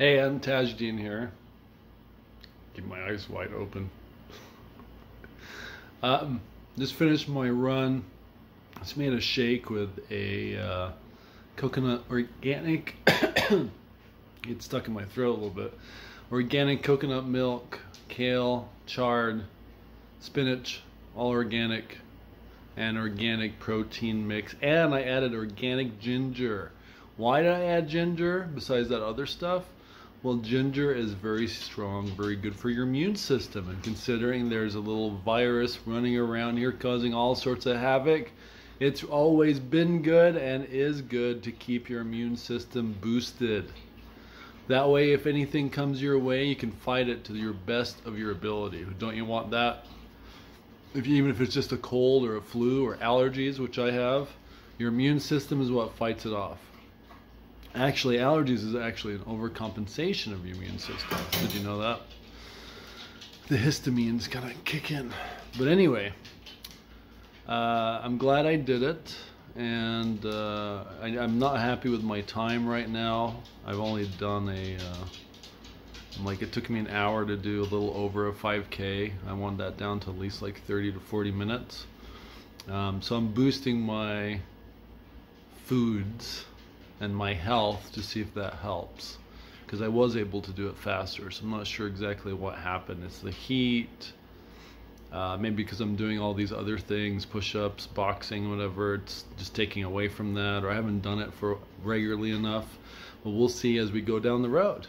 Hey, I'm Tajdeen here. Keep my eyes wide open. um, just finished my run. Just made a shake with a uh, coconut organic. Get stuck in my throat a little bit. Organic coconut milk, kale, chard, spinach, all organic, and organic protein mix. And I added organic ginger. Why did I add ginger besides that other stuff? Well, ginger is very strong, very good for your immune system. And considering there's a little virus running around here causing all sorts of havoc, it's always been good and is good to keep your immune system boosted. That way, if anything comes your way, you can fight it to your best of your ability. Don't you want that? If you, even if it's just a cold or a flu or allergies, which I have, your immune system is what fights it off. Actually, allergies is actually an overcompensation of your immune system. Did you know that? The histamine's gonna kick in. But anyway, uh, I'm glad I did it, and uh, I, am not happy with my time right now. I've only done a, uh, like it took me an hour to do a little over a 5K. I want that down to at least like 30 to 40 minutes. Um, so I'm boosting my foods and my health to see if that helps. Because I was able to do it faster so I'm not sure exactly what happened. It's the heat uh, maybe because I'm doing all these other things push-ups boxing whatever. It's just taking away from that or I haven't done it for regularly enough. But we'll see as we go down the road.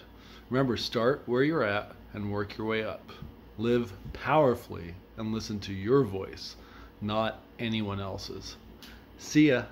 Remember start where you're at and work your way up. Live powerfully and listen to your voice not anyone else's. See ya